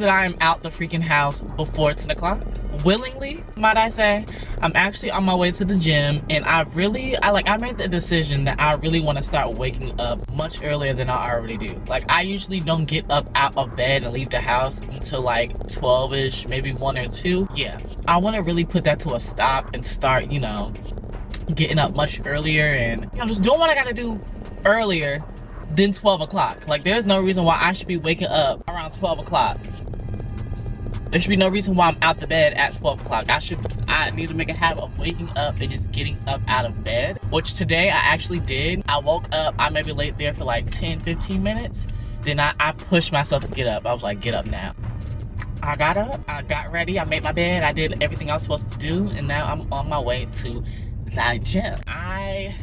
that I am out the freaking house before 10 o'clock? Willingly, might I say. I'm actually on my way to the gym and I really, I like, I made the decision that I really want to start waking up much earlier than I already do. Like, I usually don't get up out of bed and leave the house until like 12ish, maybe 1 or 2. Yeah, I want to really put that to a stop and start, you know, getting up much earlier and you know, just doing what I gotta do earlier than 12 o'clock. Like there's no reason why I should be waking up around 12 o'clock. There should be no reason why I'm out the bed at 12 o'clock. I should, I need to make a habit of waking up and just getting up out of bed, which today I actually did. I woke up, I maybe laid there for like 10, 15 minutes. Then I, I pushed myself to get up. I was like, get up now. I got up, I got ready, I made my bed, I did everything I was supposed to do, and now I'm on my way to the gym. I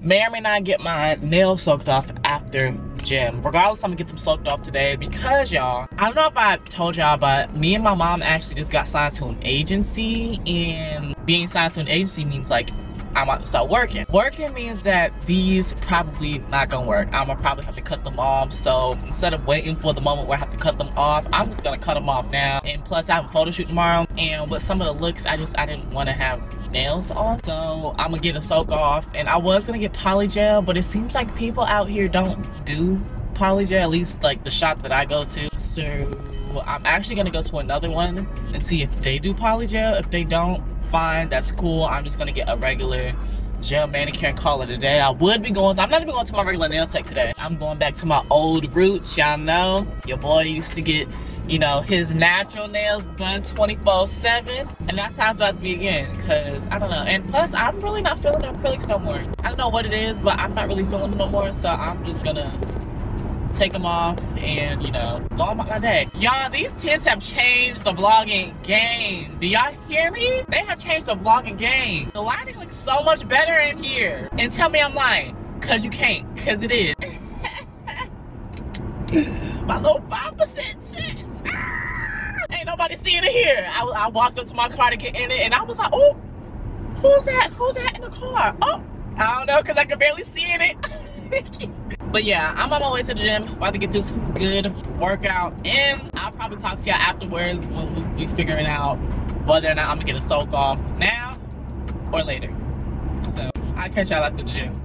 may or may not get my nails soaked off after gym. Regardless, I'm gonna get them soaked off today because y'all, I don't know if I told y'all, but me and my mom actually just got signed to an agency and being signed to an agency means like I'm about to start working. Working means that these probably not gonna work. I'm gonna probably have to cut them off. So instead of waiting for the moment where I have to cut them off, I'm just gonna cut them off now. And plus I have a photo shoot tomorrow. And with some of the looks, I just, I didn't wanna have nails off. So I'm gonna get a soak off. And I was gonna get polygel, but it seems like people out here don't do polygel, at least like the shop that I go to. So I'm actually gonna go to another one and see if they do polygel. If they don't, fine, that's cool. I'm just gonna get a regular gel manicure and call it a day. I would be going, I'm not even going to my regular nail tech today. I'm going back to my old roots. Y'all know, your boy used to get, you know, his natural nails done 24 seven. And that's how it's about to be again, cause I don't know. And plus, I'm really not feeling acrylics no more. I don't know what it is, but I'm not really feeling them no more. So I'm just gonna take them off and you know go on my day y'all these tents have changed the vlogging game. Do y'all hear me? They have changed the vlogging game. The lighting looks so much better in here. And tell me i'm lying because you can't because it is. My little five percent tints ah! ain't nobody seeing it here. I, I walked up to my car to get in it and i was like oh who's that? Who's that in the car? Oh i don't know because i could barely see in it But yeah, I'm on my way to the gym, about to get this good workout and I'll probably talk to y'all afterwards when we figuring out whether or not I'm gonna get a soak off now or later. So I'll catch y'all at the gym.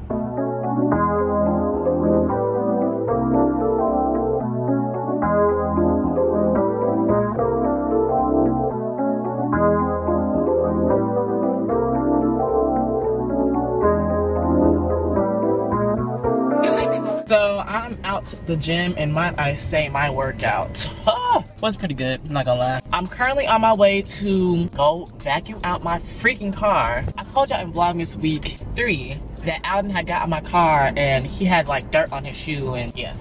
The gym and might I say my workout oh, was pretty good, I'm not gonna lie. I'm currently on my way to go vacuum out my freaking car. I told y'all in Vlogmas week three that Alden had got my car and he had like dirt on his shoe and yeah.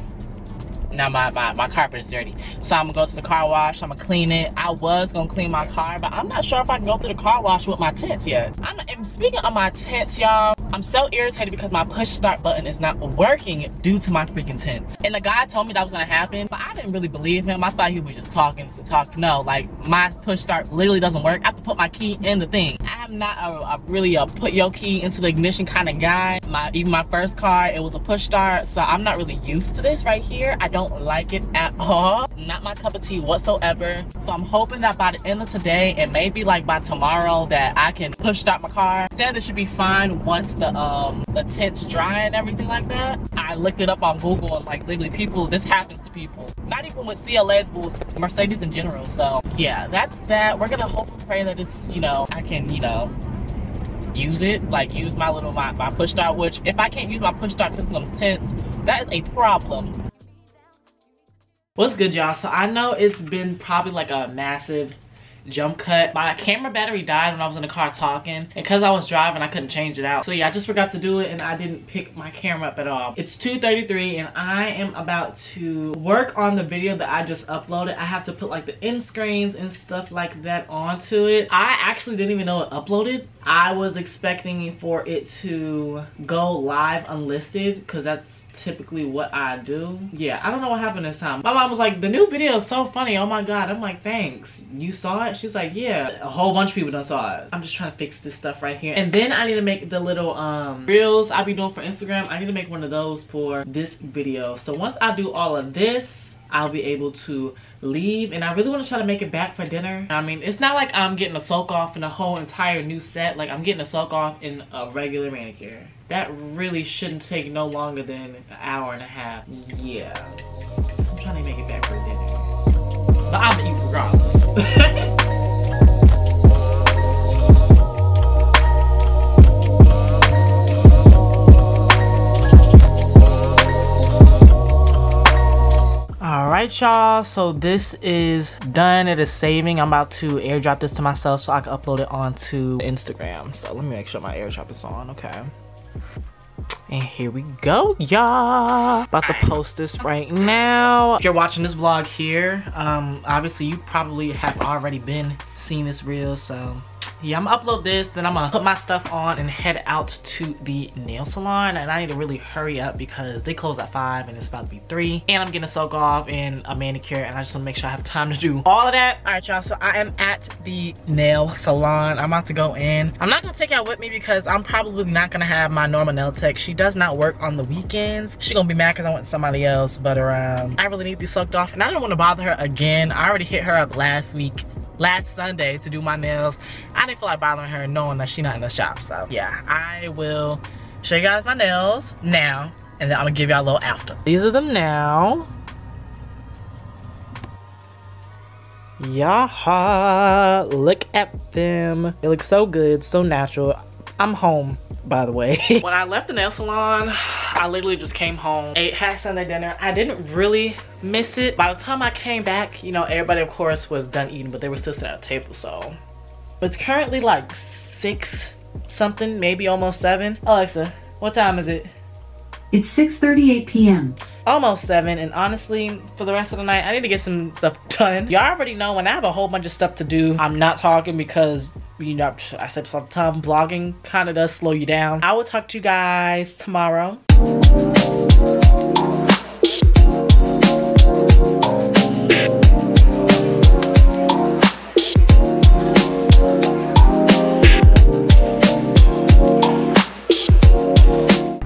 Now my, my, my carpet is dirty. So I'm gonna go to the car wash, I'm gonna clean it. I was gonna clean my car, but I'm not sure if I can go through the car wash with my tints yet. I'm speaking of my tints, y'all, I'm so irritated because my push start button is not working due to my freaking tints. And the guy told me that was gonna happen, but I didn't really believe him. I thought he was just talking to talk. No, like my push start literally doesn't work. I have to put my key in the thing. I am not a, a really a put your key into the ignition kind of guy. My Even my first car, it was a push start, so I'm not really used to this right here. I don't like it at all. Not my cup of tea whatsoever. So I'm hoping that by the end of today, and maybe like by tomorrow, that I can push start my car. Said it should be fine once the um the tints dry and everything like that. I looked it up on Google and like literally people, this happens to people. Not even with CLAs, but with Mercedes in general. So yeah, that's that. We're gonna hope and pray that it's, you know, I can, you know, use it, like use my little, my, my push start, which if I can't use my push start because I'm tense, that is a problem. What's good y'all? So I know it's been probably like a massive jump cut. My camera battery died when I was in the car talking. And because I was driving, I couldn't change it out. So yeah, I just forgot to do it and I didn't pick my camera up at all. It's 2.33 and I am about to work on the video that I just uploaded. I have to put like the end screens and stuff like that onto it. I actually didn't even know it uploaded. I was expecting for it to go live unlisted because that's typically what I do. Yeah, I don't know what happened this time. My mom was like, the new video is so funny. Oh my God. I'm like, thanks. You saw it? She's like, yeah. A whole bunch of people done saw it. I'm just trying to fix this stuff right here. And then I need to make the little um reels I be doing for Instagram. I need to make one of those for this video. So once I do all of this, I'll be able to leave and I really want to try to make it back for dinner. I mean, it's not like I'm getting a soak off in a whole entire new set. Like I'm getting a soak off in a regular manicure. That really shouldn't take no longer than an hour and a half. Yeah. I'm trying to make it back for dinner. But I'm gonna eat regardless. Alright y'all, so this is done. It is saving. I'm about to airdrop this to myself so I can upload it onto Instagram. So let me make sure my airdrop is on, okay. And here we go, y'all. About to post this right now. If you're watching this vlog here, um, obviously you probably have already been seeing this reel, so yeah, I'm gonna upload this, then I'm gonna put my stuff on and head out to the nail salon. And I need to really hurry up because they close at 5 and it's about to be 3. And I'm getting a soak off and a manicure and I just wanna make sure I have time to do all of that. All right, y'all, so I am at the nail salon. I'm about to go in. I'm not gonna take y'all with me because I'm probably not gonna have my normal nail tech. She does not work on the weekends. She gonna be mad because I went somebody else, but um, I really need these soaked off and I don't wanna bother her again. I already hit her up last week last Sunday to do my nails. I didn't feel like bothering her knowing that she's not in the shop. So yeah, I will show you guys my nails now and then I'm gonna give y'all a little after. These are them now. Yeah, look at them. They look so good, so natural. I'm home, by the way. when I left the nail salon, I literally just came home, ate, had Sunday dinner. I didn't really miss it. By the time I came back, you know, everybody of course was done eating, but they were still sitting at a table, so. It's currently like six something, maybe almost seven. Alexa, what time is it? It's 6.38 p.m. Almost 7, and honestly, for the rest of the night, I need to get some stuff done. Y'all already know when I have a whole bunch of stuff to do, I'm not talking because, you know, I said this all the time, vlogging kind of does slow you down. I will talk to you guys tomorrow.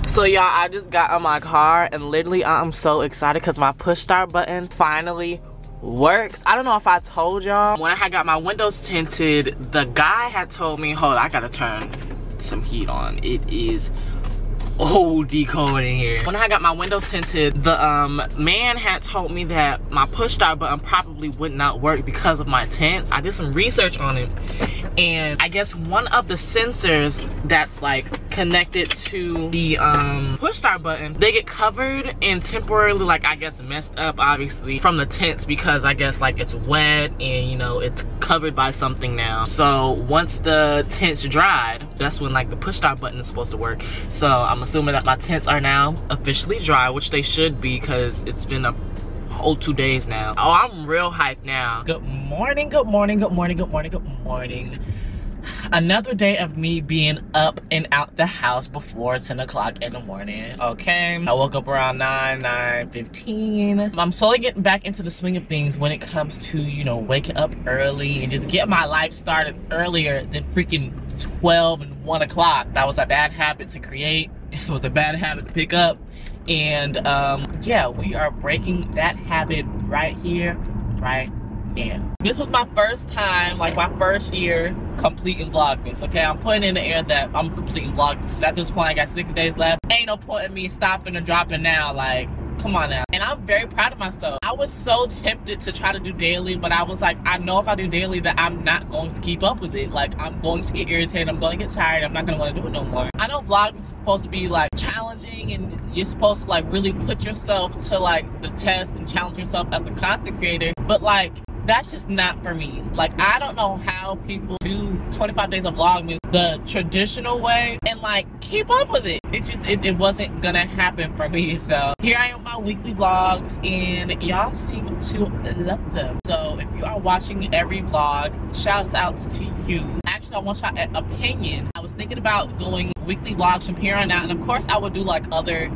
So y'all, I just got on my car and literally I'm so excited because my push start button finally works. I don't know if I told y'all. When I had got my windows tinted, the guy had told me, hold on, I gotta turn some heat on. It is OD cold in here. When I got my windows tinted, the um, man had told me that my push start button probably would not work because of my tints. I did some research on it and I guess one of the sensors that's like connected to the um, push start button, they get covered and temporarily like I guess messed up obviously from the tints because I guess like it's wet and you know it's covered by something now. So once the tints dried, that's when like the push start button is supposed to work. So I'm assuming that my tents are now officially dry, which they should be because it's been a whole two days now. Oh, I'm real hyped now. Good morning, good morning, good morning, good morning, good morning. Another day of me being up and out the house before 10 o'clock in the morning, okay? I woke up around 9, 9, 15. I'm slowly getting back into the swing of things when it comes to, you know, waking up early and just get my life started earlier than freaking 12 and 1 o'clock. That was a bad habit to create. It was a bad habit to pick up and um, yeah, we are breaking that habit right here, right now. This was my first time, like my first year completing Vlogmas, okay? I'm putting in the air that I'm completing Vlogmas. At this point, I got six days left. Ain't no point in me stopping or dropping now, like, come on now. And I'm very proud of myself. I was so tempted to try to do daily, but I was like, I know if I do daily that I'm not going to keep up with it. Like, I'm going to get irritated. I'm going to get tired. I'm not going to want to do it no more. I know vlogging is supposed to be like challenging and you're supposed to like really put yourself to like the test and challenge yourself as a content creator. But like, that's just not for me. Like, I don't know how people do 25 days of vlogmas the traditional way and like keep up with it. It just, it, it wasn't gonna happen for me. So here I am my weekly vlogs and y'all seem to love them. So if you are watching every vlog, shouts out to you. Actually, I want your opinion. I was thinking about doing weekly vlogs from here on out. And of course I would do like other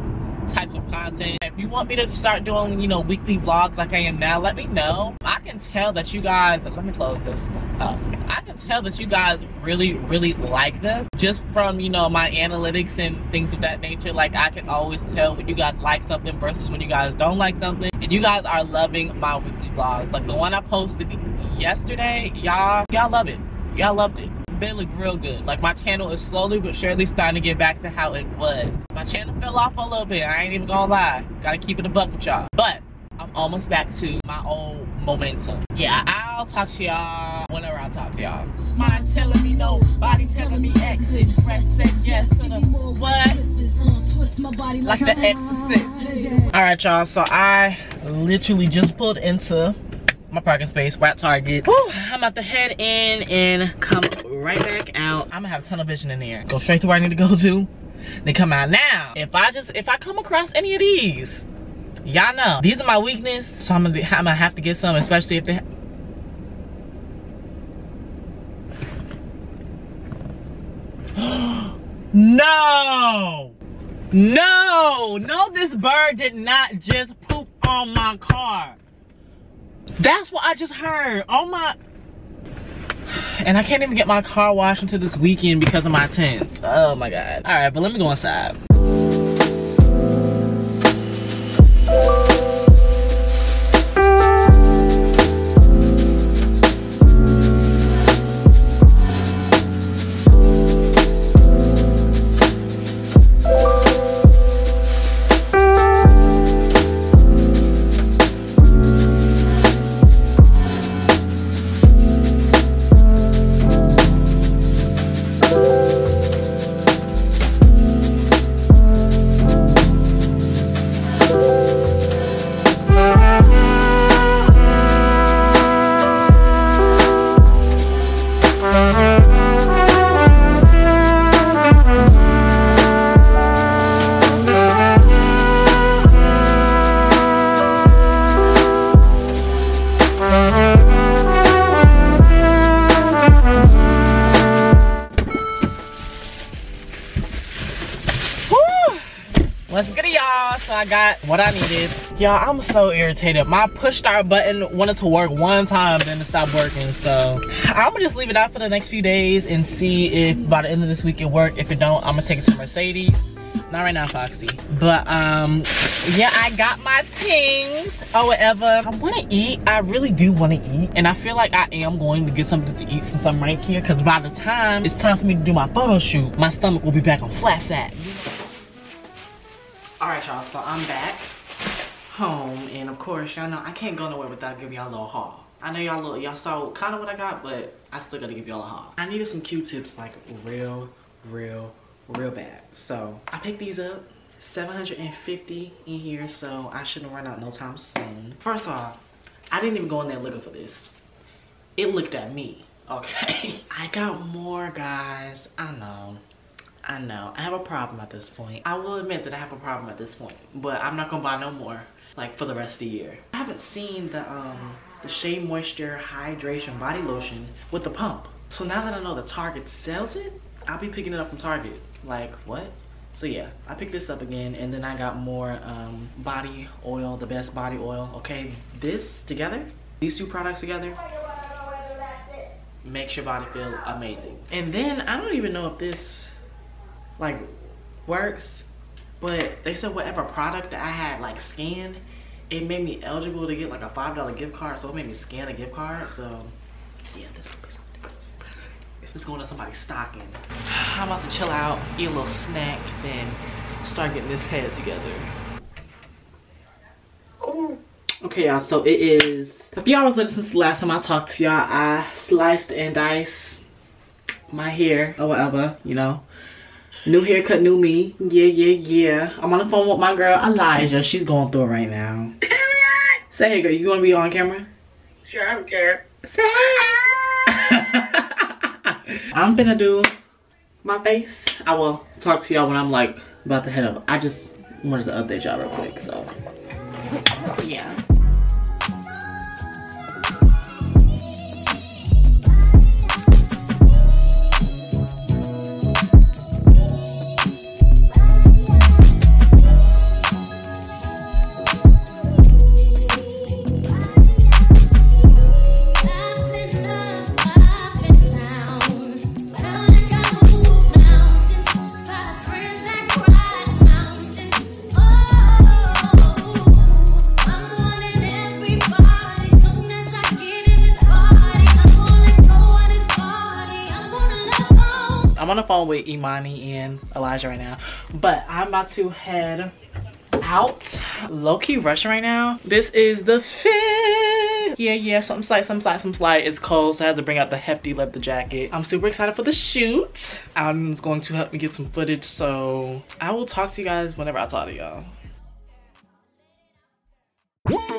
types of content. If you want me to start doing, you know, weekly vlogs like I am now, let me know. I can tell that you guys, let me close this. Uh, I can tell that you guys really, really like them just from, you know, my analytics and things of that nature. Like I can always tell when you guys like something versus when you guys don't like something. And you guys are loving my weekly vlogs. Like the one I posted yesterday, y'all, y'all love it. Y'all loved it they look real good. Like my channel is slowly but surely starting to get back to how it was. My channel fell off a little bit. I ain't even gonna lie. Gotta keep it a buck with y'all. But I'm almost back to my old momentum. Yeah, I'll talk to y'all whenever I talk to y'all. Mind telling me no, body telling me exit. Press said yes to the what? Like the exorcist. Alright y'all, so I literally just pulled into my parking space. We're at Target. Whew, I'm about to head in and come right back out. I'm gonna have tunnel vision in there. Go straight to where I need to go to. Then come out now. If I just, if I come across any of these, y'all know, these are my weakness. So I'm gonna, I'm gonna have to get some, especially if they, no! No! No, this bird did not just poop on my car. That's what I just heard. Oh my. And I can't even get my car washed until this weekend because of my tents. Oh my God. All right, but let me go inside. What I needed. Y'all, I'm so irritated. My push start button wanted to work one time, then it stopped working. So I'm gonna just leave it out for the next few days and see if by the end of this week it worked. If it don't, I'm gonna take it to Mercedes. Not right now, Foxy. But um, yeah, I got my things or whatever. I wanna eat, I really do wanna eat. And I feel like I am going to get something to eat since I'm right here. Cause by the time it's time for me to do my photo shoot, my stomach will be back on flat fat. All right, y'all, so I'm back home. And of course, y'all know I can't go nowhere without giving y'all a little haul. I know y'all y'all saw kind of what I got, but I still gotta give y'all a haul. I needed some Q-tips like real, real, real bad. So I picked these up. 750 in here, so I shouldn't run out no time soon. First off, I didn't even go in there looking for this. It looked at me, okay? I got more, guys. I know. I know, I have a problem at this point. I will admit that I have a problem at this point, but I'm not gonna buy no more, like for the rest of the year. I haven't seen the, um, the Shea Moisture Hydration Body Lotion with the pump. So now that I know that Target sells it, I'll be picking it up from Target. Like, what? So yeah, I picked this up again, and then I got more um, body oil, the best body oil. Okay, this together, these two products together, makes your body feel amazing. And then, I don't even know if this like works but they said whatever product that I had like scanned it made me eligible to get like a five dollar gift card so it made me scan a gift card so yeah this it's going to somebody's stocking. I'm about to chill out eat a little snack then start getting this head together. Okay y'all so it is if y'all was listening since the last time I talked to y'all I sliced and diced my hair or whatever you know New haircut, new me. Yeah, yeah, yeah. I'm on the phone with my girl, Elijah. She's going through it right now. Say hey, girl. You want to be on camera? Sure, I don't care. Say hey. I'm gonna do my face. I will talk to y'all when I'm like about to head up. I just wanted to update y'all real quick, so yeah. On the phone with Imani and Elijah right now. But I'm about to head out. Low-key rushing right now. This is the fit. Yeah, yeah, something slight, some slight, some slight. It's cold, so I had to bring out the hefty leather jacket. I'm super excited for the shoot. Alan's going to help me get some footage, so I will talk to you guys whenever I talk to y'all. Ladies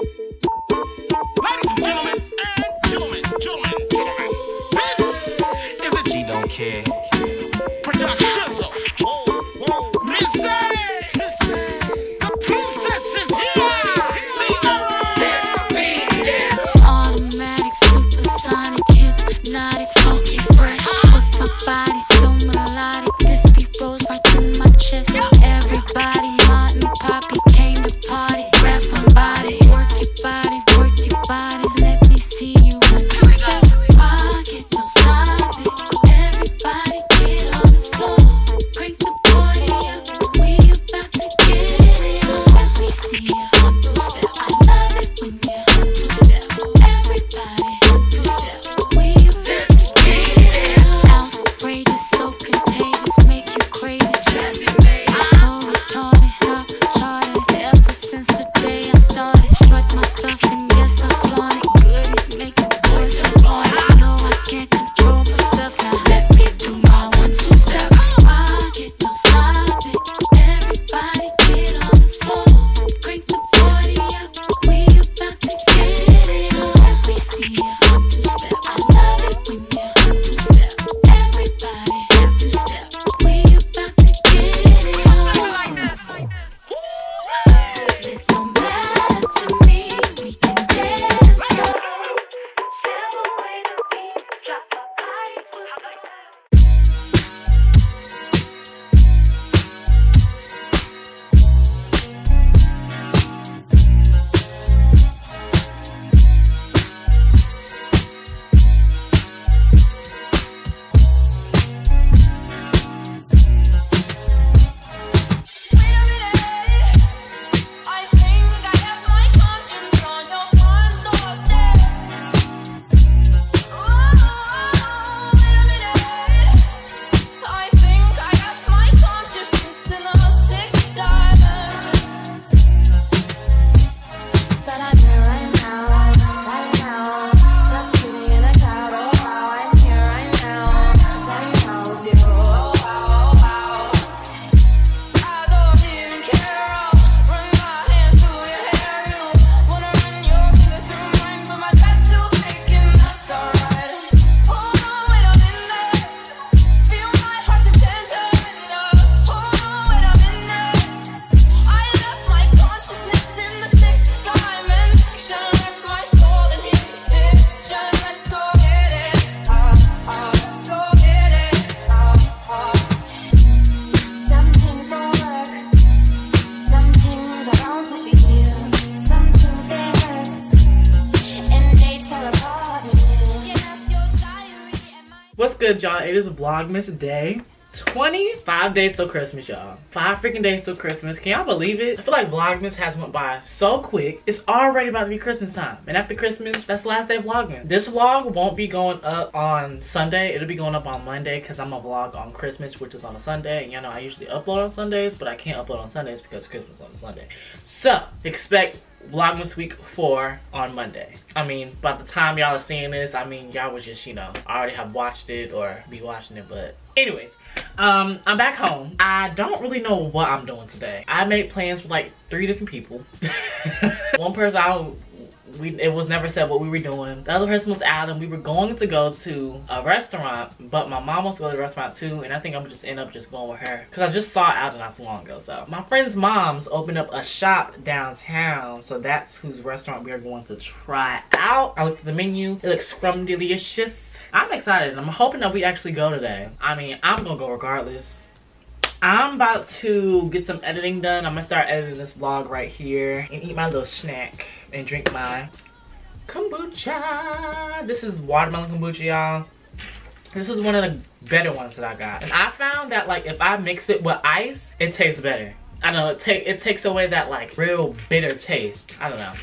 and gentlemen, and gentlemen, gentlemen, gentlemen, this is a G don't care It is Vlogmas Day 25 days till Christmas, y'all. Five freaking days till Christmas. Can y'all believe it? I feel like Vlogmas has went by so quick. It's already about to be Christmas time. And after Christmas, that's the last day of vlogging. This vlog won't be going up on Sunday. It'll be going up on Monday because I'm a vlog on Christmas, which is on a Sunday. And y'all know I usually upload on Sundays, but I can't upload on Sundays because Christmas on a Sunday. So, expect Vlogmas week four on Monday. I mean, by the time y'all are seeing this, I mean, y'all was just, you know, already have watched it or be watching it. But anyways, um, I'm back home. I don't really know what I'm doing today. I made plans with like three different people. One person I we it was never said what we were doing. The other person was Adam. We were going to go to a restaurant, but my mom wants to go to the restaurant too, and I think I'm gonna just end up just going with her because I just saw Adam not too long ago. So my friend's mom's opened up a shop downtown, so that's whose restaurant we are going to try out. I looked at the menu. It looks scrumdiddlyicious. I'm excited. I'm hoping that we actually go today. I mean, I'm gonna go regardless. I'm about to get some editing done. I'm gonna start editing this vlog right here and eat my little snack and drink my kombucha. This is watermelon kombucha, y'all. This is one of the better ones that I got. And I found that like if I mix it with ice, it tastes better. I don't know it take it takes away that like real bitter taste. I don't know.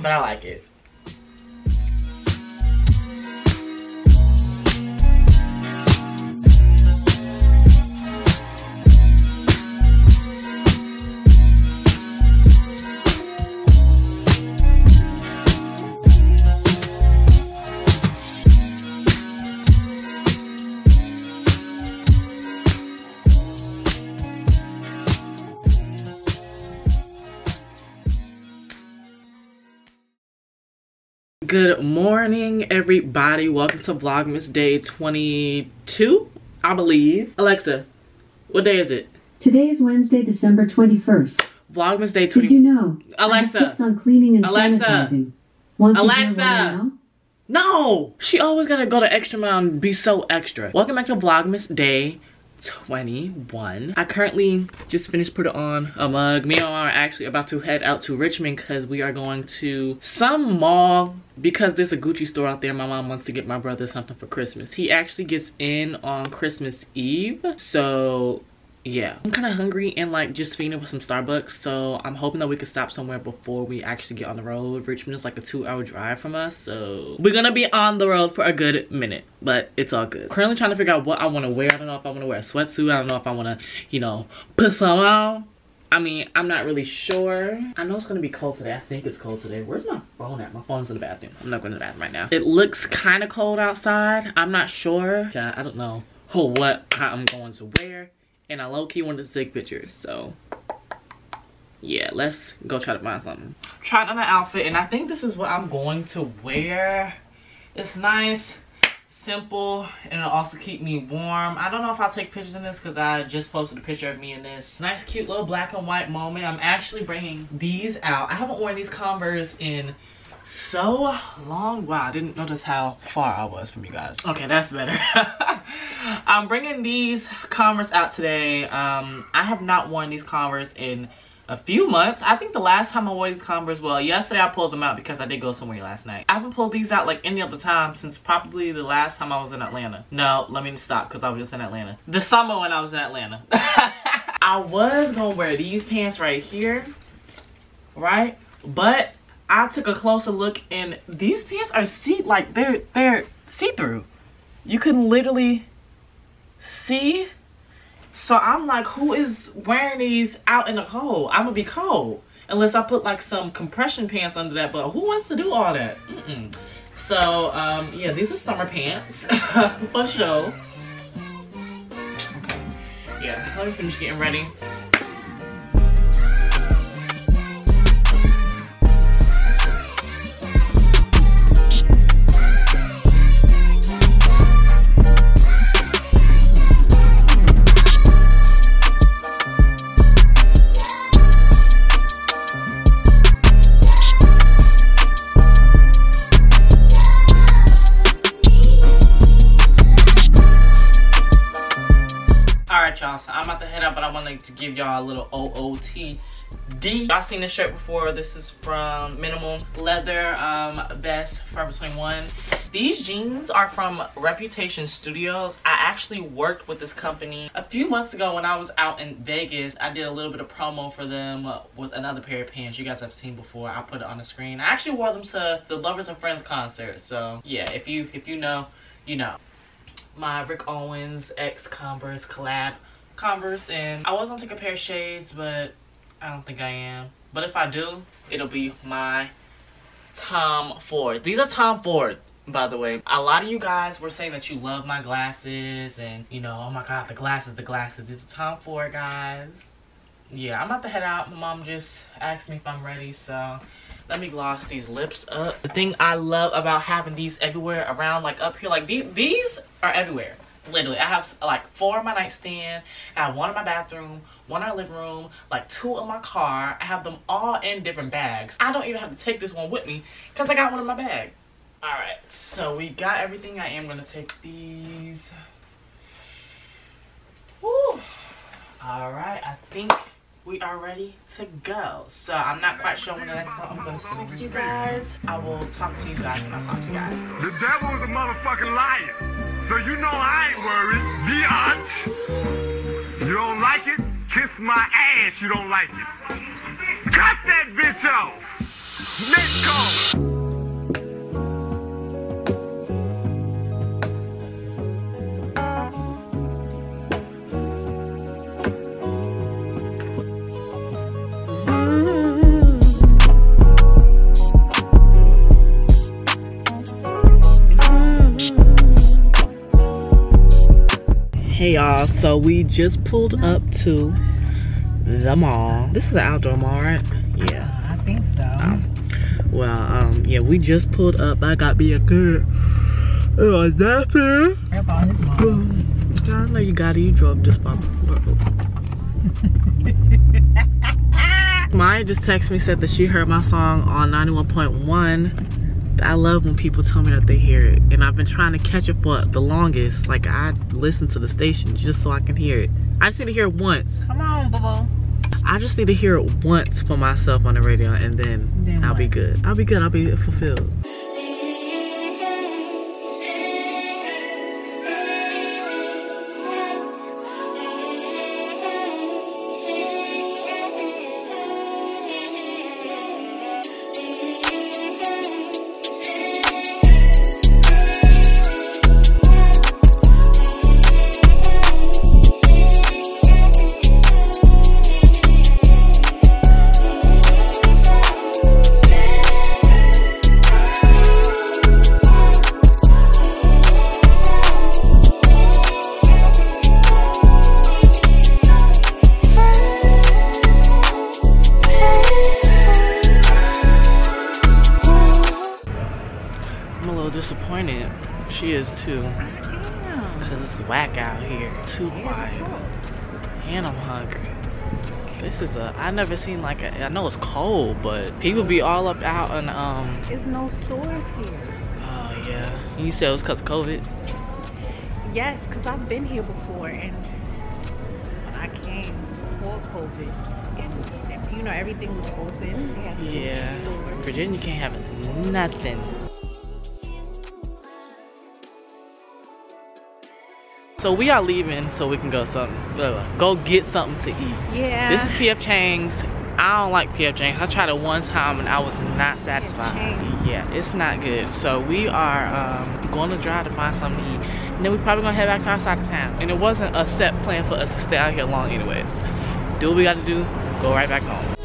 But I like it. Good morning, everybody. Welcome to Vlogmas Day 22, I believe. Alexa, what day is it? Today is Wednesday, December 21st. Vlogmas Day Did 20. you know? Alexa. tips on cleaning and Alexa. sanitizing. Want Alexa. No! She always gotta go to extra mile and be so extra. Welcome back to Vlogmas Day 21. I currently just finished putting on a mug. Me and my mom are actually about to head out to Richmond because we are going to some mall because there's a Gucci store out there. My mom wants to get my brother something for Christmas. He actually gets in on Christmas Eve. So yeah i'm kind of hungry and like just feeding with some starbucks so i'm hoping that we can stop somewhere before we actually get on the road richmond is like a two hour drive from us so we're gonna be on the road for a good minute but it's all good currently trying to figure out what i want to wear i don't know if i want to wear a sweatsuit i don't know if i want to you know put some on I mean, I'm not really sure. I know it's gonna be cold today. I think it's cold today. Where's my phone at? My phone's in the bathroom. I'm not going to the bathroom right now. It looks kind of cold outside. I'm not sure. I don't know what I'm going to wear and I low-key wanted to take pictures, so yeah, let's go try to find something. Tried on an outfit, and I think this is what I'm going to wear. It's nice, simple, and it'll also keep me warm. I don't know if I'll take pictures in this because I just posted a picture of me in this. Nice, cute little black and white moment. I'm actually bringing these out. I haven't worn these Converse in so long. Wow, I didn't notice how far I was from you guys. Okay, that's better. I'm bringing these Converse out today. Um, I have not worn these Converse in a few months. I think the last time I wore these Converse, well, yesterday I pulled them out because I did go somewhere last night. I haven't pulled these out like any other time since probably the last time I was in Atlanta. No, let me stop because I was just in Atlanta. The summer when I was in Atlanta. I was gonna wear these pants right here, right? But I took a closer look and these pants are see like they're they're see-through. You can literally see. So I'm like, who is wearing these out in the cold? I'm gonna be cold unless I put like some compression pants under that. But who wants to do all that? Mm-mm. So um, yeah, these are summer pants for sure. Okay, yeah. Let me finish getting ready. I to give y'all a little OOTD. Y'all seen this shirt before. This is from Minimal Leather, um, Best Forever 21. These jeans are from Reputation Studios. I actually worked with this company a few months ago when I was out in Vegas. I did a little bit of promo for them with another pair of pants you guys have seen before. I'll put it on the screen. I actually wore them to the Lovers and Friends concert. So yeah, if you if you know, you know my Rick Owens X Converse collab Converse and I was gonna take a pair of shades but I don't think I am but if I do it'll be my Tom Ford these are Tom Ford by the way a lot of you guys were saying that you love my glasses and you know oh my god the glasses the glasses these are Tom Ford guys yeah, I'm about to head out. My mom just asked me if I'm ready, so let me gloss these lips up. The thing I love about having these everywhere around, like up here, like these, these are everywhere. Literally, I have like four in my nightstand. I have one in my bathroom, one in my living room, like two in my car. I have them all in different bags. I don't even have to take this one with me because I got one in my bag. All right, so we got everything. I am gonna take these. Woo. All right, I think we are ready to go. So I'm not quite sure when the next time I'm gonna speak to you guys. I will talk to you guys when I talk to you guys. The devil is a motherfucking liar. So you know I ain't worried. Biatch. You don't like it? Kiss my ass. You don't like it. Cut that bitch off. Let's go. Hey y'all, so we just pulled up to the mall. This is an outdoor mall, right? Yeah. I think so. Well, um, yeah, we just pulled up. I got me a good. It was that fair. I know you got it. You drove this far. Maya just texted me said that she heard my song on 91.1. I love when people tell me that they hear it, and I've been trying to catch it for the longest. Like I listen to the station just so I can hear it. I just need to hear it once. Come on, boo I just need to hear it once for myself on the radio, and then, Then I'll be good. I'll be good. I'll be fulfilled. A I seen like a I know it's cold, but people be all up out and um There's no stores here. oh yeah. You said it was cause of COVID? Yes, because I've been here before and when I came before COVID and, and you know everything was open. Yeah. Virginia can't have nothing. So we are leaving so we can go something uh, go get something to eat. Yeah. This is PF Chang's. I don't like PF Chang's. I tried it one time and I was not satisfied. Yeah, it's not good. So we are um, going to drive to find something to eat. And then we're probably gonna head back to our side of town. And it wasn't a set plan for us to stay out here long anyways. Do what we gotta do, go right back home.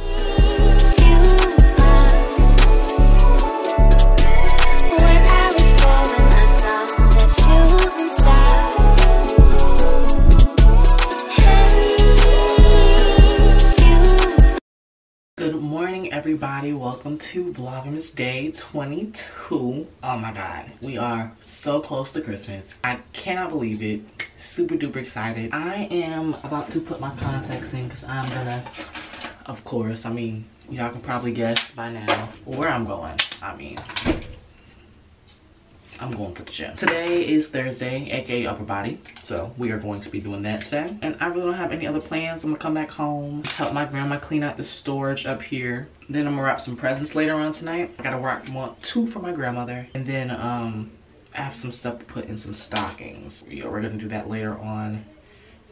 Everybody. Welcome to Vlogmas Day 22. Oh my god, we are so close to Christmas. I cannot believe it. Super duper excited. I am about to put my contacts in because I'm gonna, of course, I mean, y'all can probably guess by now where I'm going. I mean, I'm going to the gym. Today is Thursday, aka upper body. So we are going to be doing that today. And I really don't have any other plans. I'm gonna come back home, help my grandma clean out the storage up here. Then I'm gonna wrap some presents later on tonight. I gotta wrap one, two for my grandmother. And then um, I have some stuff to put in some stockings. Yeah, we're gonna do that later on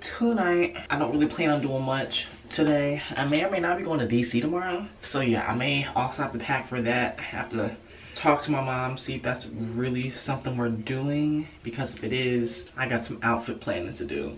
tonight. I don't really plan on doing much today. I may or may not be going to DC tomorrow. So yeah, I may also have to pack for that. I have to talk to my mom, see if that's really something we're doing. Because if it is, I got some outfit planning to do.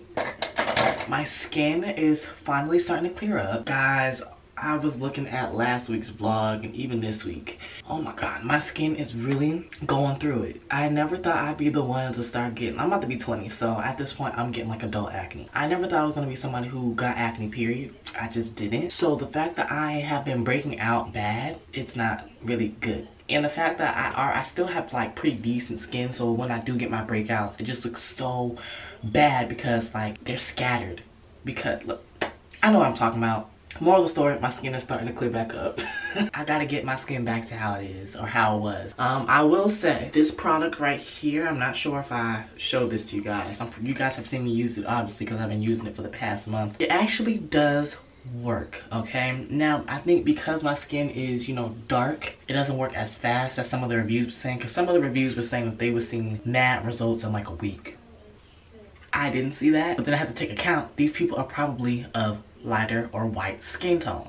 My skin is finally starting to clear up. Guys, I was looking at last week's vlog and even this week. Oh my god, my skin is really going through it. I never thought I'd be the one to start getting, I'm about to be 20, so at this point I'm getting like adult acne. I never thought I was gonna be somebody who got acne, period. I just didn't. So the fact that I have been breaking out bad, it's not really good. And the fact that I are, I still have like pretty decent skin, so when I do get my breakouts, it just looks so bad because like they're scattered. Because look, I know what I'm talking about. Moral of the story, my skin is starting to clear back up. I gotta get my skin back to how it is or how it was. Um, I will say this product right here, I'm not sure if I showed this to you guys. I'm, you guys have seen me use it obviously because I've been using it for the past month. It actually does work okay now i think because my skin is you know dark it doesn't work as fast as some of the reviews were saying because some of the reviews were saying that they were seeing mad results in like a week I didn't see that. But then I have to take account, these people are probably of lighter or white skin tone.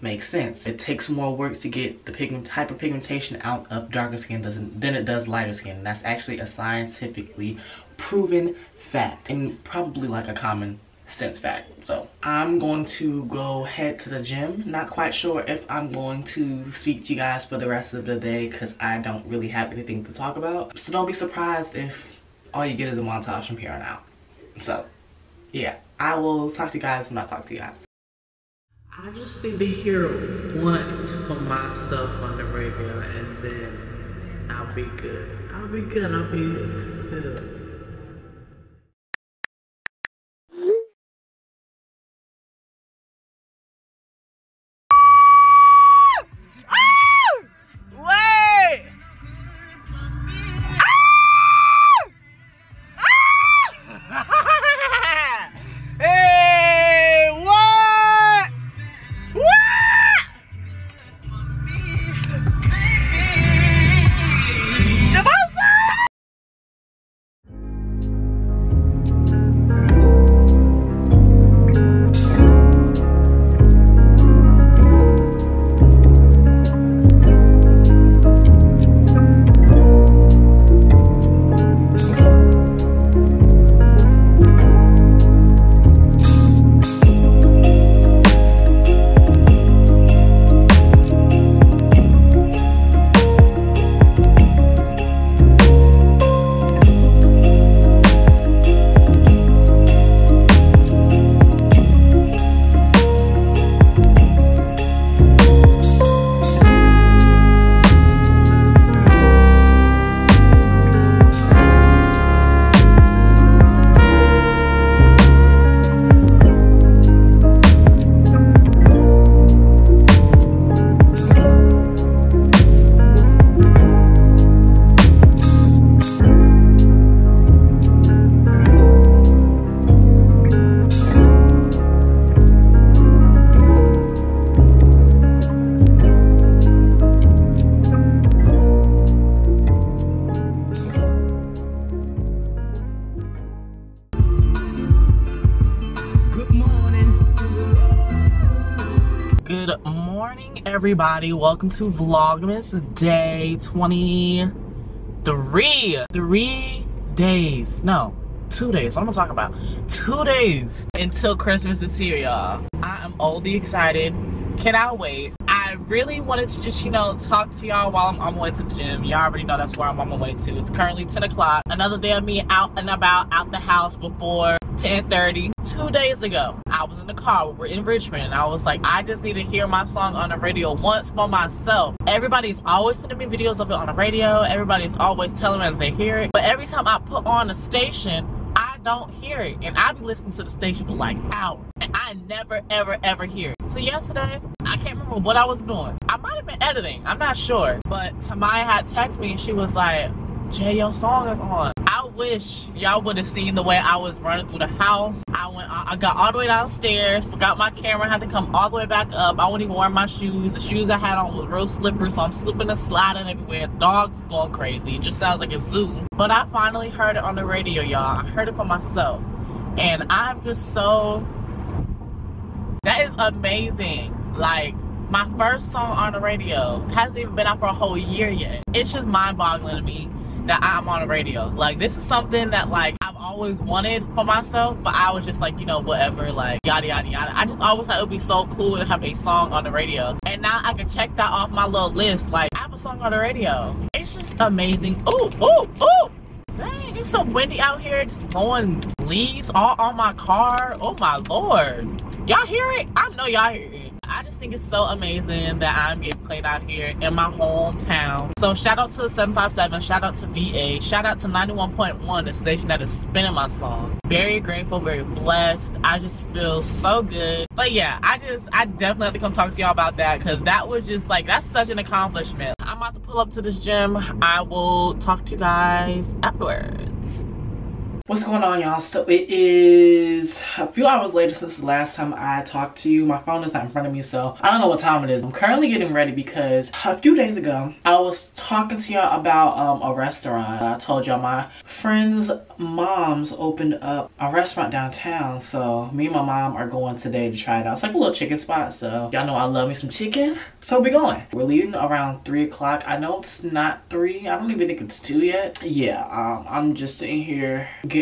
Makes sense. It takes more work to get the pigment hyperpigmentation out of darker skin doesn't than it does lighter skin. That's actually a scientifically proven fact and probably like a common sense fact. So I'm going to go head to the gym. Not quite sure if I'm going to speak to you guys for the rest of the day because I don't really have anything to talk about. So don't be surprised if all you get is a montage from here on out. So yeah, I will talk to you guys when I talk to you guys. I just need to hear it once for myself on the radio and then I'll be good. I'll be good. I'll be good. Everybody. Welcome to Vlogmas Day 23. Three days. No, two days. What am I talking about? Two days until Christmas is here, y'all. I am oldie excited. Cannot wait. I really wanted to just, you know, talk to y'all while I'm on my way to the gym. Y'all already know that's where I'm on my way to. It's currently 10 o'clock. Another day of me out and about, out the house before 10:30. Two days ago, I was in the car. We were in Richmond, and I was like, I just need to hear my song on the radio once for myself. Everybody's always sending me videos of it on the radio. Everybody's always telling me that they hear it. But every time I put on the station, I don't hear it. And I be listening to the station for like hours. And I never, ever, ever hear it. So yesterday, I can't remember what I was doing. I might have been editing. I'm not sure. But Tamaya had texted me and she was like, Jay, your song is on. I wish y'all would have seen the way I was running through the house. I went, I got all the way downstairs, forgot my camera, had to come all the way back up. I wasn't even wearing my shoes. The shoes I had on was real slippery, so I'm slipping and sliding everywhere. Dogs going crazy. It just sounds like a zoo. But I finally heard it on the radio, y'all. I heard it for myself. And I'm just so, that is amazing. Like, my first song on the radio hasn't even been out for a whole year yet. It's just mind boggling to me that I'm on the radio. Like this is something that like I've always wanted for myself, but I was just like, you know, whatever, like yada yada yada. I just always thought it would be so cool to have a song on the radio. And now I can check that off my little list. Like I have a song on the radio. It's just amazing. Ooh, ooh, ooh. Dang, it's so windy out here, just blowing leaves all on my car. Oh my lord. Y'all hear it? I know y'all hear it. I just think it's so amazing that I'm getting played out here in my hometown. So shout out to the 757, shout out to VA, shout out to 91.1, the station that is spinning my song. Very grateful, very blessed. I just feel so good. But yeah, I just, I definitely have to come talk to y'all about that because that was just like, that's such an accomplishment. I'm about to pull up to this gym. I will talk to you guys afterwards. What's going on, y'all? So it is a few hours later since the last time I talked to you. My phone is not in front of me, so I don't know what time it is. I'm currently getting ready because a few days ago, I was talking to y'all about um, a restaurant. I told y'all my friend's moms opened up a restaurant downtown, so me and my mom are going today to try it out. It's like a little chicken spot, so y'all know I love me some chicken. So we're going. We're leaving around 3 o'clock. I know it's not 3. I don't even think it's 2 yet. Yeah, um, I'm just sitting here getting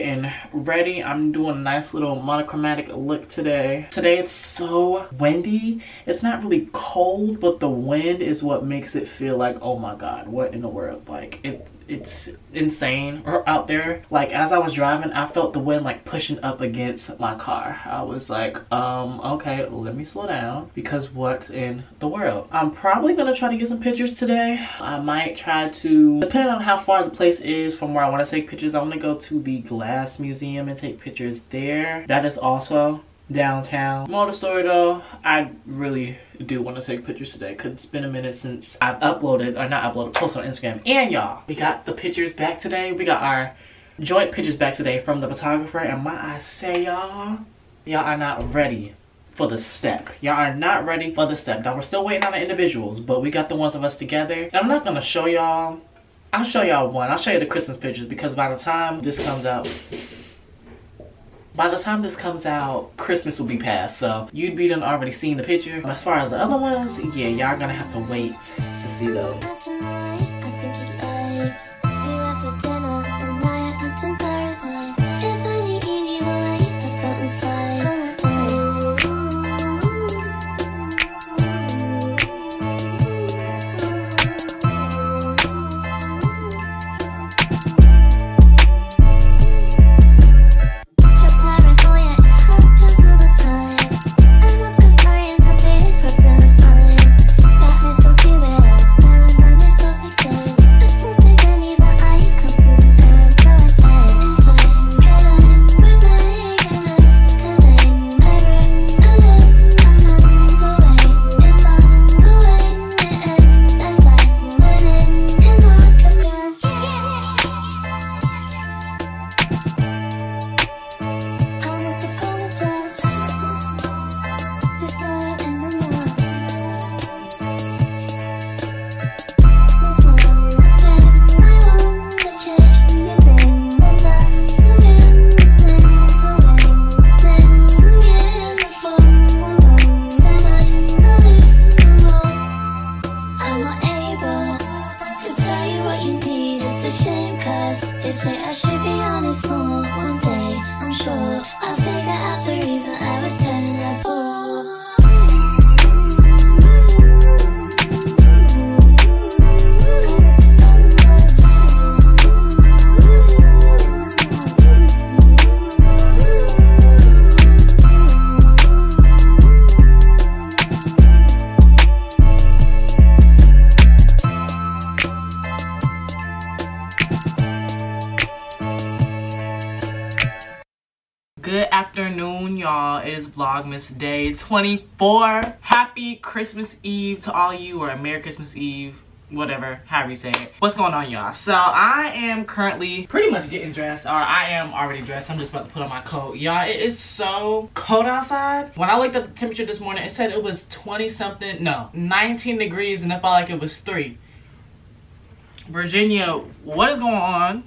ready. I'm doing a nice little monochromatic look today. Today it's so windy. It's not really cold, but the wind is what makes it feel like, oh my god, what in the world? Like, it it's insane out there. Like as I was driving, I felt the wind like pushing up against my car. I was like, um, okay, let me slow down because what in the world? I'm probably gonna try to get some pictures today. I might try to, depending on how far the place is from where I want to take pictures, I'm gonna go to the Glass Museum and take pictures there. That is also downtown. Motor story though, I really do want to take pictures today because it's been a minute since I've uploaded, or not uploaded, posted on Instagram. And y'all, we got the pictures back today. We got our joint pictures back today from the photographer. And my I say y'all, y'all are not ready for the step. Y'all are not ready for the step. Now we're still waiting on the individuals, but we got the ones of us together. And I'm not gonna show y'all, I'll show y'all one. I'll show you the Christmas pictures because by the time this comes out, by the time this comes out, Christmas will be past. So you'd be done already seen the picture. But as far as the other ones, yeah, y'all gonna have to wait to see those. Day 24. Happy Christmas Eve to all you, or Merry Christmas Eve, whatever, however you say it. What's going on, y'all? So I am currently pretty much getting dressed, or I am already dressed. I'm just about to put on my coat. Y'all, it is so cold outside. When I looked at the temperature this morning, it said it was 20 something, no, 19 degrees, and it felt like it was three. Virginia, what is going on?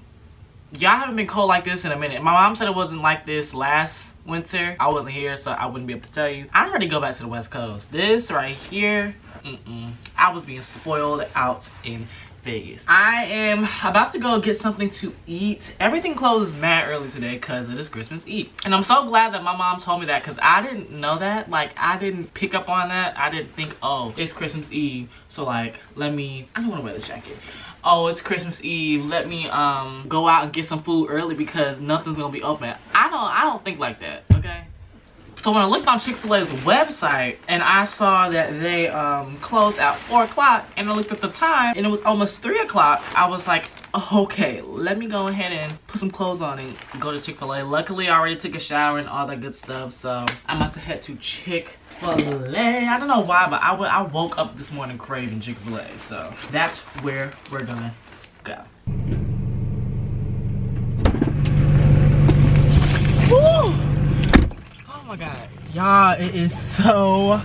y'all haven't been cold like this in a minute. My mom said it wasn't like this last winter. I wasn't here, so I wouldn't be able to tell you. I'm ready to go back to the West Coast. This right here, mm-mm. I was being spoiled out in Vegas. I am about to go get something to eat. Everything closes mad early today because it is Christmas Eve. And I'm so glad that my mom told me that because I didn't know that. Like, I didn't pick up on that. I didn't think, oh, it's Christmas Eve. So, like, let me, I don't want to wear this jacket oh it's christmas eve let me um go out and get some food early because nothing's gonna be open don't i don't think like that okay so when I looked on Chick-fil-A's website and I saw that they um, closed at 4 o'clock and I looked at the time and it was almost 3 o'clock, I was like, okay, let me go ahead and put some clothes on and go to Chick-fil-A. Luckily, I already took a shower and all that good stuff, so I'm about to head to Chick-fil-A. I don't know why, but I, I woke up this morning craving Chick-fil-A, so that's where we're gonna go. Woo! Oh my god. Y'all, it is so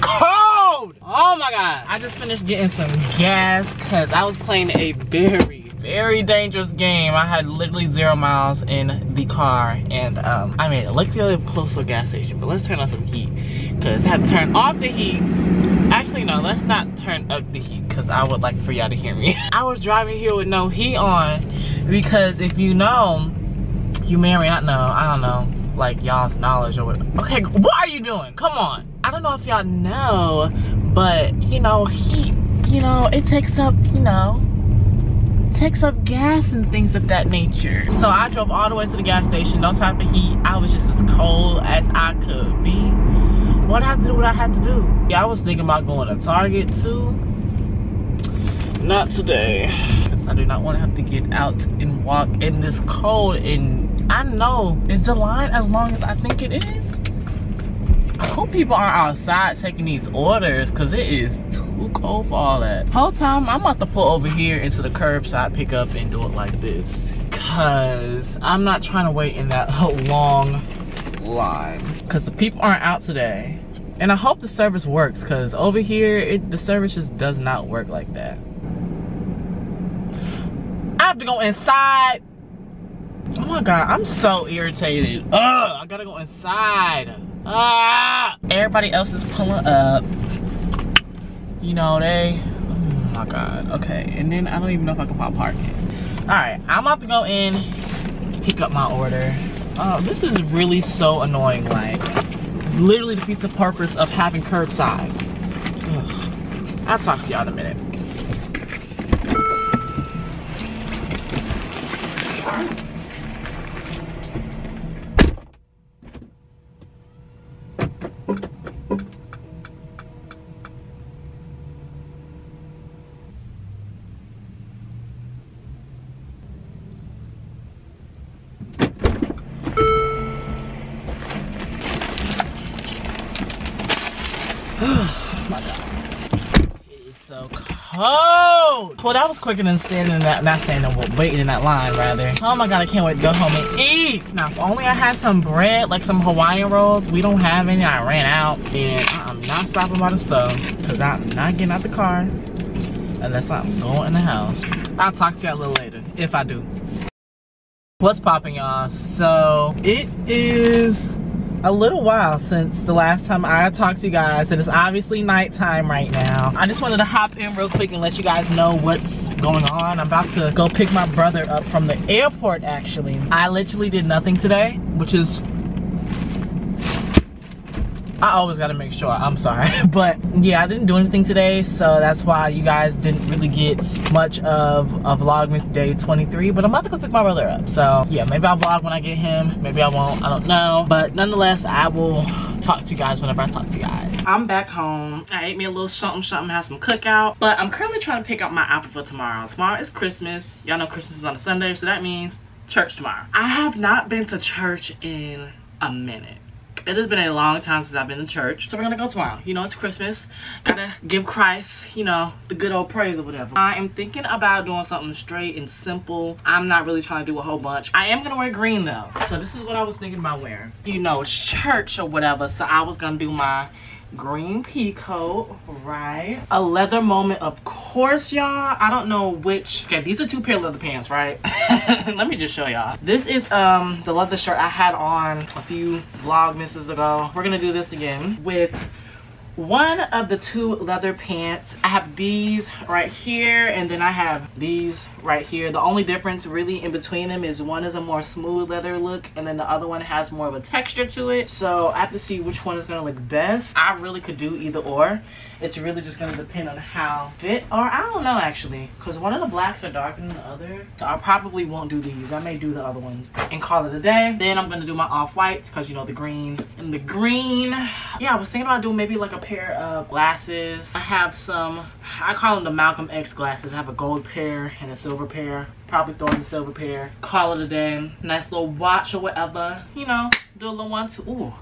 cold! Oh my god. I just finished getting some gas because I was playing a very, very dangerous game. I had literally zero miles in the car and um, I made it. Luckily, I live close to a gas station, but let's turn on some heat because I had to turn off the heat. Actually, no, let's not turn up the heat because I would like for y'all to hear me. I was driving here with no heat on because if you know, you may or may not know, I don't know, like y'all's knowledge or whatever. Okay, what are you doing? Come on. I don't know if y'all know, but you know, heat, you know, it takes up, you know, takes up gas and things of that nature. So I drove all the way to the gas station, no type of heat. I was just as cold as I could be. What I had to do what I had to do. Yeah, I was thinking about going to Target too. Not today. Because I do not want to have to get out and walk in this cold. And I know, is the line as long as I think it is? I hope people aren't outside taking these orders because it is too cold for all that. Whole time, I'm about to pull over here into the curbside pickup and do it like this. Because I'm not trying to wait in that long line. Because the people aren't out today. And I hope the service works because over here, it, the service just does not work like that. I have to go inside. Oh my God, I'm so irritated. Ugh, I gotta go inside. Ah! Everybody else is pulling up. You know, they, oh my God, okay. And then I don't even know if I can find parking. All right, I'm about to go in, pick up my order. Oh, this is really so annoying, like, literally defeats the purpose of having curbside. Ugh. I'll talk to y'all in a minute. It is so cold. Well, that was quicker than standing in that, not standing, but waiting in that line, rather. Oh my God, I can't wait to go home and eat. Now, if only I had some bread, like some Hawaiian rolls. We don't have any. I ran out, and I'm not stopping by the stove because I'm not getting out the car unless I'm going in the house. I'll talk to you a little later, if I do. What's popping, y'all? So, it is a little while since the last time I talked to you guys. It is obviously nighttime right now. I just wanted to hop in real quick and let you guys know what's going on. I'm about to go pick my brother up from the airport actually. I literally did nothing today, which is I always gotta make sure, I'm sorry. But yeah, I didn't do anything today, so that's why you guys didn't really get much of a Vlogmas day 23. But I'm about to go pick my brother up. So yeah, maybe I'll vlog when I get him. Maybe I won't, I don't know. But nonetheless, I will talk to you guys whenever I talk to you guys. I'm back home. I ate me a little something, something, had some cookout. But I'm currently trying to pick out my outfit for tomorrow. Tomorrow is Christmas. Y'all know Christmas is on a Sunday, so that means church tomorrow. I have not been to church in a minute. It has been a long time since I've been to church. So we're gonna go tomorrow. You know, it's Christmas. Gotta give Christ, you know, the good old praise or whatever. I am thinking about doing something straight and simple. I'm not really trying to do a whole bunch. I am gonna wear green though. So this is what I was thinking about wearing. You know, it's church or whatever. So I was gonna do my green pea coat right? A leather moment of course y'all. I don't know which. Okay these are two pair of leather pants right? Let me just show y'all. This is um the leather shirt i had on a few vlogmases ago. We're gonna do this again with one of the two leather pants i have these right here and then i have these right here. The only difference really in between them is one is a more smooth leather look and then the other one has more of a texture to it. So i have to see which one is going to look best. I really could do either or it's really just to depend on how fit or i don't know actually because one of the blacks are darker than the other so i probably won't do these. I may do the other ones and call it a day. Then i'm to do my off-whites because you know the green and the green yeah i was thinking about doing maybe like a pair of glasses. I have some i call them the malcolm x glasses. I have a gold pair and a silver pair. Probably throw in the silver pair. Call it a day. Nice little watch or whatever you know do a little one two Ooh.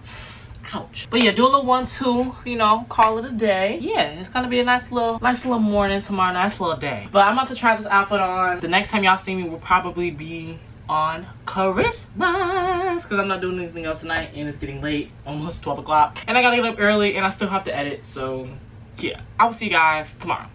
But yeah, do a little one, two, you know, call it a day. Yeah, it's gonna be a nice little, nice little morning tomorrow, nice little day. But I'm about to try this outfit on. The next time y'all see me will probably be on Christmas because I'm not doing anything else tonight and it's getting late, almost 12 o'clock. And I gotta get up early and I still have to edit, so yeah. I will see you guys tomorrow.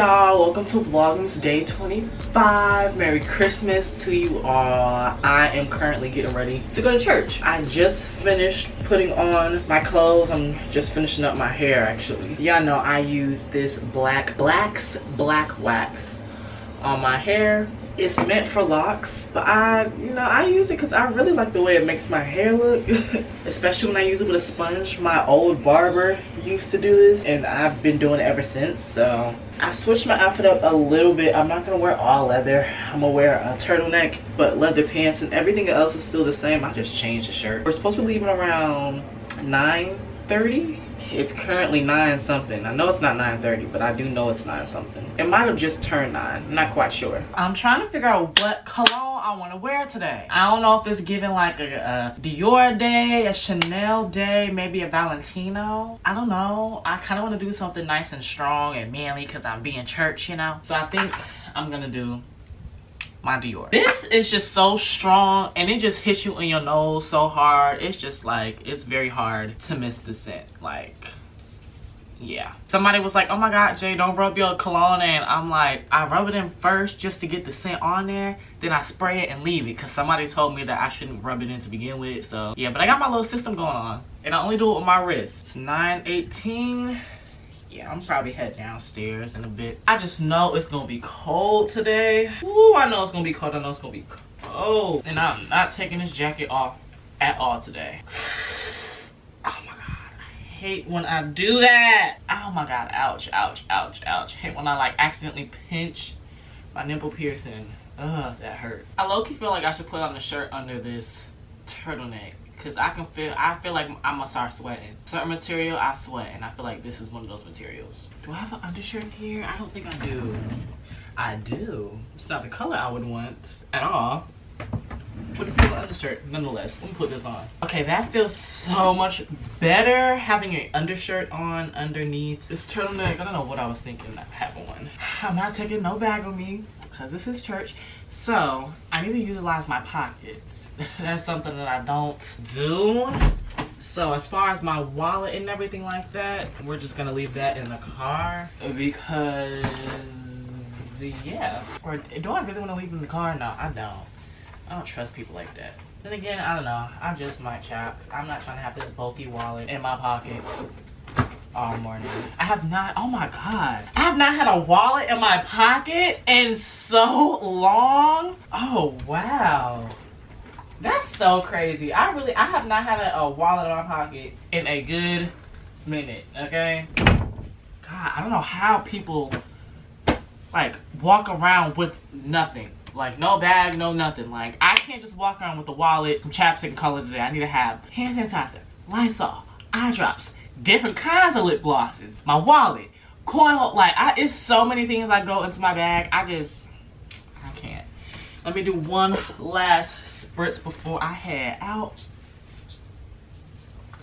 Y'all, welcome to Vlogmas Day 25. Merry Christmas to you all. I am currently getting ready to go to church. I just finished putting on my clothes. I'm just finishing up my hair actually. Y'all know I use this black, Black's Black Wax on my hair it's meant for locks but i you know i use it because i really like the way it makes my hair look especially when i use it with a sponge. My old barber used to do this and i've been doing it ever since so. I switched my outfit up a little bit. I'm not gonna wear all leather. I'm gonna wear a turtleneck but leather pants and everything else is still the same. I just changed the shirt. We're supposed to be leaving around 9 30 it's currently 9 something. I know it's not 9.30, but I do know it's 9 something. It might have just turned 9. I'm not quite sure. I'm trying to figure out what cologne I want to wear today. I don't know if it's giving like a, a Dior day, a Chanel day, maybe a Valentino. I don't know. I kind of want to do something nice and strong and manly because I'm being church, you know? So I think I'm going to do my Dior. This is just so strong and it just hits you in your nose so hard. It's just like, it's very hard to miss the scent. Like, yeah. Somebody was like, oh my God, Jay, don't rub your cologne in. I'm like, I rub it in first just to get the scent on there. Then I spray it and leave it because somebody told me that I shouldn't rub it in to begin with. So yeah, but I got my little system going on. And I only do it with my wrist. It's 918 yeah, I'm probably head downstairs in a bit. I just know it's gonna be cold today. Ooh, I know it's gonna be cold. I know it's gonna be cold. And I'm not taking this jacket off at all today. Oh my God, I hate when I do that. Oh my God, ouch, ouch, ouch, ouch. hate when I like accidentally pinch my nipple piercing. Ugh, that hurt. I low-key feel like I should put on a shirt under this turtleneck because I can feel I feel like I'm gonna start sweating. Certain material I sweat and I feel like this is one of those materials. Do I have an undershirt in here? I don't think I do. I do. It's not the color I would want at all. But it's still an undershirt nonetheless. Let me put this on. Okay, that feels so much better having an undershirt on underneath this turtleneck. I don't know what I was thinking that having one. I'm not taking no bag with me because this is church. So I need to utilize my pockets. That's something that I don't do. So as far as my wallet and everything like that, we're just gonna leave that in the car because yeah. Or do I really wanna leave it in the car? No, I don't. I don't trust people like that. Then again, I don't know. I'm just my chop. I'm not trying to have this bulky wallet in my pocket all morning. I have not, oh my God. I have not had a wallet in my pocket in so long. Oh, wow. That's so crazy. I really, I have not had a, a wallet in my pocket in a good minute, okay? God, I don't know how people like walk around with nothing. Like no bag, no nothing. Like I can't just walk around with a wallet, some chapstick and color today. I need to have hand sanitizer, Lysol, eye drops, different kinds of lip glosses, my wallet, coin. Like I, it's so many things I go into my bag. I just, I can't. Let me do one last spritz before I head out.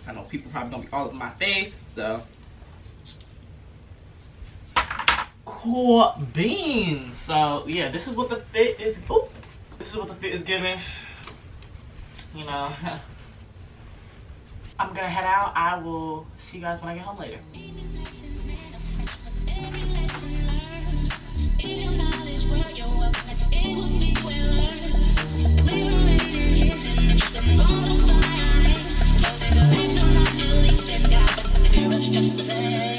I know people probably gonna be all over my face, so. Cool beans. So yeah, this is what the fit is. Oop, this is what the fit is giving. You know. I'm gonna head out. I will see you guys when I get home later. Just the same.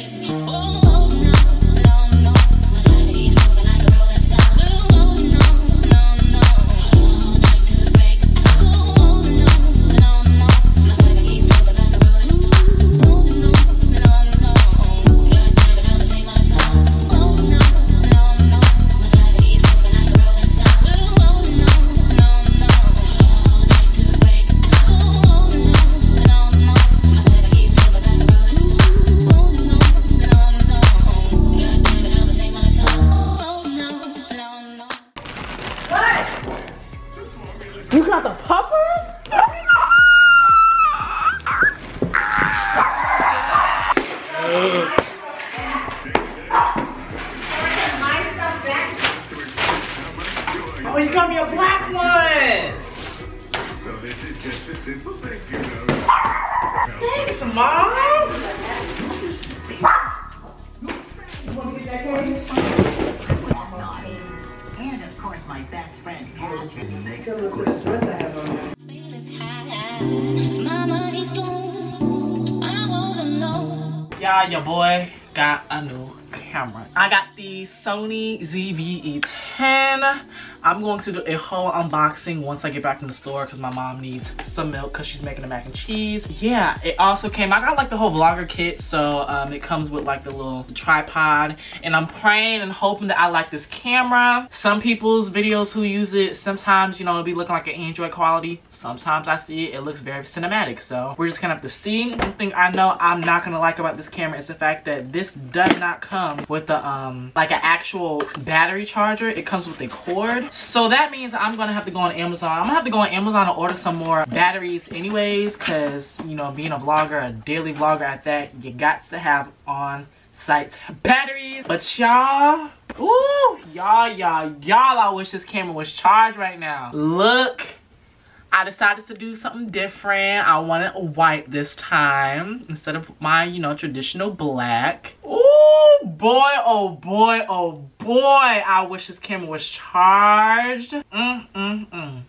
Going to do a whole unboxing once I get back in the store because my mom needs some milk because she's making the mac and cheese. Yeah, it also came, I got like the whole vlogger kit. So um, it comes with like the little tripod and I'm praying and hoping that I like this camera. Some people's videos who use it, sometimes, you know, it'll be looking like an Android quality. Sometimes I see it, it looks very cinematic. So we're just gonna have to see. One thing I know I'm not gonna like about this camera is the fact that this does not come with the um like an actual battery charger. It comes with a cord. So that means I'm gonna have to go on Amazon. I'm gonna have to go on Amazon and order some more batteries anyways, cause you know, being a vlogger, a daily vlogger at that, you got to have on site batteries. But y'all, ooh, y'all, y'all, y'all, I wish this camera was charged right now. Look. I decided to do something different. I wanted white this time instead of my, you know, traditional black. Oh boy, oh boy, oh boy. I wish this camera was charged. Mm, mm, mm.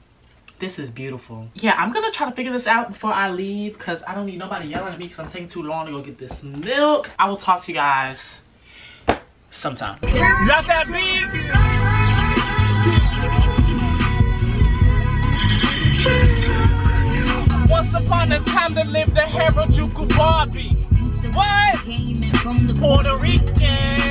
This is beautiful. Yeah, I'm gonna try to figure this out before I leave because I don't need nobody yelling at me because I'm taking too long to go get this milk. I will talk to you guys sometime. Drop that beat! Once upon a time there lived a Harajuku Barbie. What? Puerto Ricans.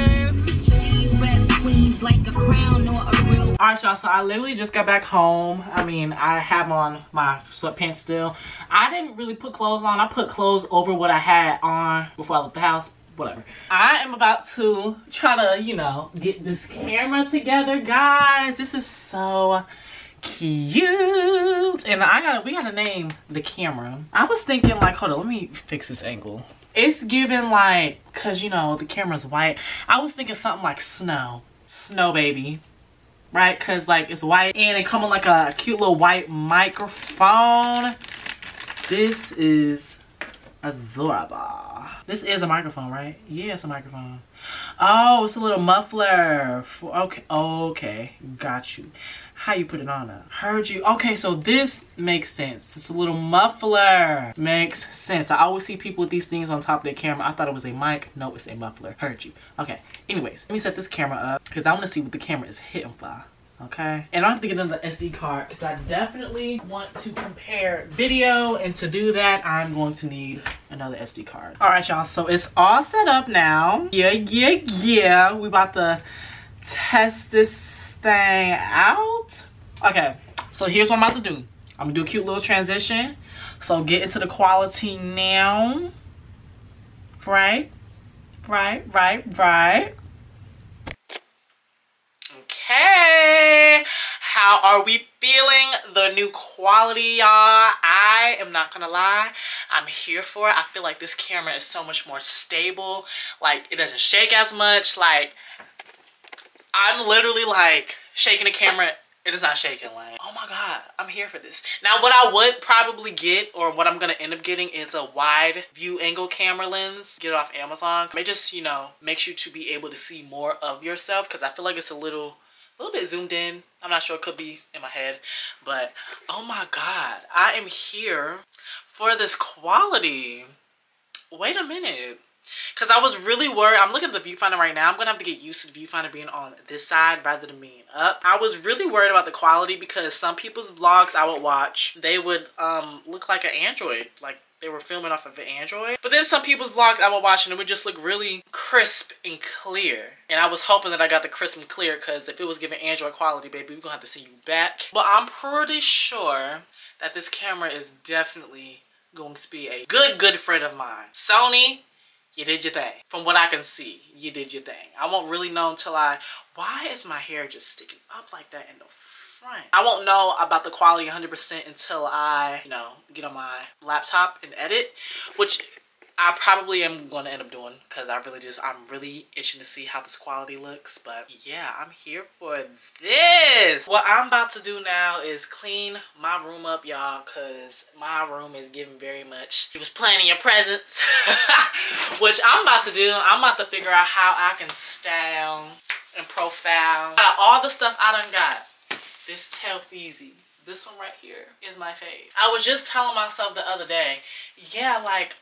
Alright y'all, so I literally just got back home. I mean, I have on my sweatpants still. I didn't really put clothes on. I put clothes over what I had on before I left the house. Whatever. I am about to try to, you know, get this camera together, guys. This is so cute. And I gotta, we gotta name the camera. I was thinking like, hold on, let me fix this angle. It's giving like, cause you know, the camera's white. I was thinking something like snow. Snow baby. Right? Cause like it's white and it come with like a cute little white microphone. This is adorable. This is a microphone, right? Yeah, it's a microphone. Oh, it's a little muffler. Okay, okay, got you. How you put it on now? Heard you. Okay, so this makes sense. It's a little muffler. Makes sense. I always see people with these things on top of their camera. I thought it was a mic. No, it's a muffler. Heard you. Okay, anyways, let me set this camera up because I want to see what the camera is hitting for okay and i have to get another sd card because i definitely want to compare video and to do that i'm going to need another sd card all right y'all so it's all set up now yeah yeah yeah we about to test this thing out okay so here's what i'm about to do i'm gonna do a cute little transition so get into the quality now right right right right Okay, how are we feeling the new quality, y'all? I am not gonna lie, I'm here for it. I feel like this camera is so much more stable. Like, it doesn't shake as much. Like, I'm literally like shaking the camera. It is not shaking like, oh my God, I'm here for this. Now, what I would probably get or what I'm gonna end up getting is a wide view angle camera lens. Get it off Amazon. It just, you know, makes you to be able to see more of yourself because I feel like it's a little a little bit zoomed in. I'm not sure, it could be in my head. But, oh my God, I am here for this quality. Wait a minute. Because I was really worried. I'm looking at the viewfinder right now. I'm going to have to get used to the viewfinder being on this side rather than being up. I was really worried about the quality because some people's vlogs I would watch, they would um, look like an Android. Like they were filming off of an Android. But then some people's vlogs I would watch and it would just look really crisp and clear. And I was hoping that I got the crisp and clear because if it was giving Android quality, baby, we're gonna have to see you back. But I'm pretty sure that this camera is definitely going to be a good, good friend of mine. Sony, you did your thing. From what I can see, you did your thing. I won't really know until I, why is my hair just sticking up like that in the front? I won't know about the quality 100% until I, you know, get on my laptop and edit, which I probably am going to end up doing because I really just, I'm really itching to see how this quality looks. But yeah, I'm here for this. What I'm about to do now is clean my room up, y'all, because my room is giving very much, it was planning your presence, which I'm about to do. I'm about to figure out how I can style and profile. Out of all the stuff I done got, This Telfeezy. This one right here is my fave. I was just telling myself the other day, yeah, like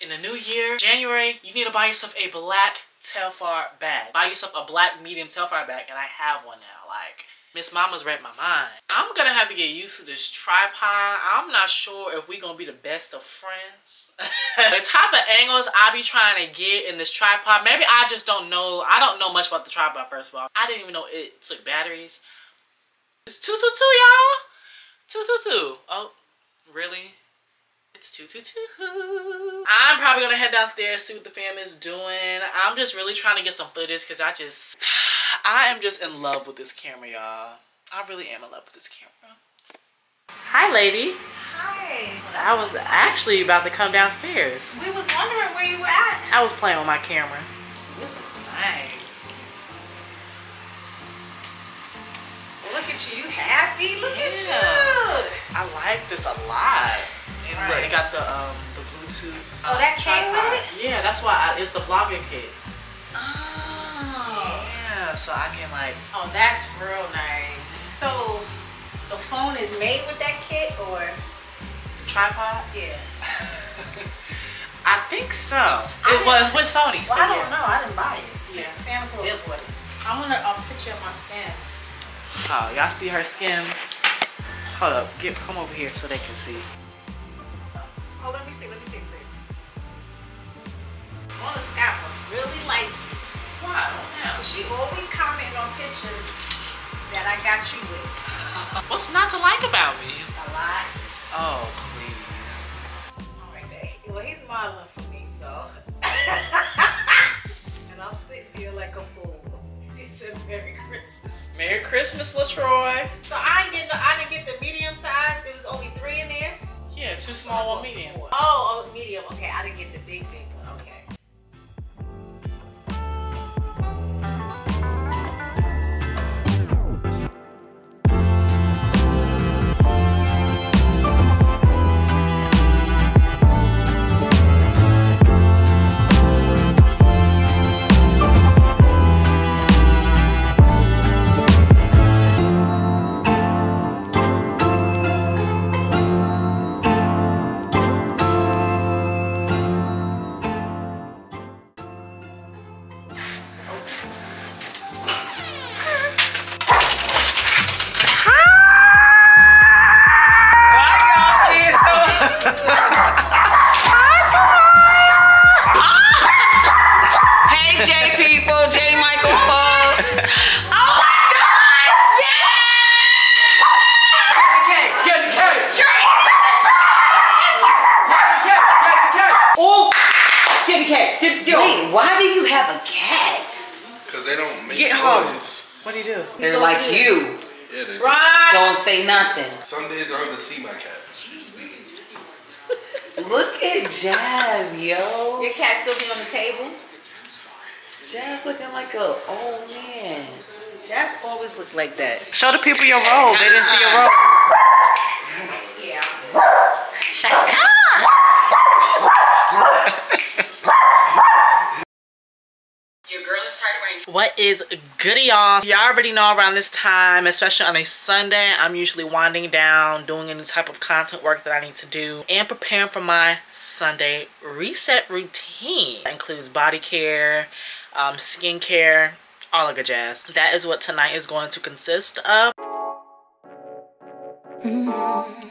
in the new year, January, you need to buy yourself a black Telfar bag. Buy yourself a black medium Telfar bag, and I have one now. Like, Miss Mama's read my mind. I'm gonna have to get used to this tripod. I'm not sure if we're gonna be the best of friends. the type of angles I be trying to get in this tripod, maybe I just don't know. I don't know much about the tripod, first of all. I didn't even know it took batteries. It's 222, y'all. 222. Oh, really? It's 222. I'm probably gonna head downstairs, see what the fam is doing. I'm just really trying to get some footage because I just, I am just in love with this camera, y'all. I really am in love with this camera. Hi, lady. Hi. I was actually about to come downstairs. We was wondering where you were at. I was playing with my camera. This is nice. Look at you, you happy? Look at Yeah. you. I like this a lot. And Right. it got the um the Bluetooth. Oh, that came with it? Yeah, that's why I, it's the vlogger kit. Oh. Yeah, so I can like Oh, that's real nice. So, the phone is made with that kit, or the tripod. yeah? I think so. I It was with Sony. Well, so I don't yeah. know. I didn't buy it. Yeah. Santa Claus It- bought it. I want a, a picture of my skims. Oh, y'all see her skims? Hold up, get come over here so they can see. Oh, let me see. Let me see. Let me see. Mona Scott must really like you. Why? I. She always commenting on pictures that I got you with. What's not to like about me? A lot. Oh, please. All right, there. Well, he's modeling for me, so. and I'm sitting here like a fool. He said Merry Christmas. Merry Christmas, Latroy. So I didn't get the I didn't get the medium size. There was only three in there. Yeah, two small, one medium. Oh, oh, medium. Okay, I didn't get the big, big Jazz, yo. Your cat still be on the table? Jazz looking like a old man. Jazz always looked like that. Show the people your robe. They didn't see your robe. Yeah. Shaka! What is goody, y'all? Y'all already know around this time, especially on a Sunday, I'm usually winding down, doing any type of content work that I need to do, and preparing for my Sunday reset routine. That includes body care, um, skincare, all of good jazz. That is what tonight is going to consist of. Mm-hmm.